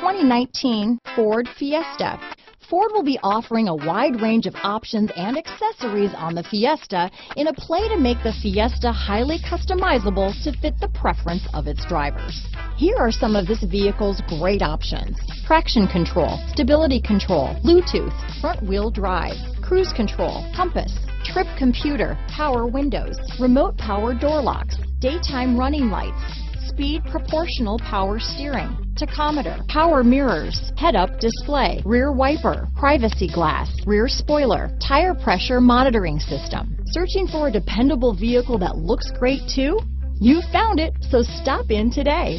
2019 Ford Fiesta. Ford will be offering a wide range of options and accessories on the Fiesta in a play to make the Fiesta highly customizable to fit the preference of its drivers. Here are some of this vehicle's great options. Traction control, stability control, Bluetooth, front wheel drive, cruise control, compass, trip computer, power windows, remote power door locks, daytime running lights, speed proportional power steering, tachometer, power mirrors, head-up display, rear wiper, privacy glass, rear spoiler, tire pressure monitoring system. Searching for a dependable vehicle that looks great too? You found it, so stop in today.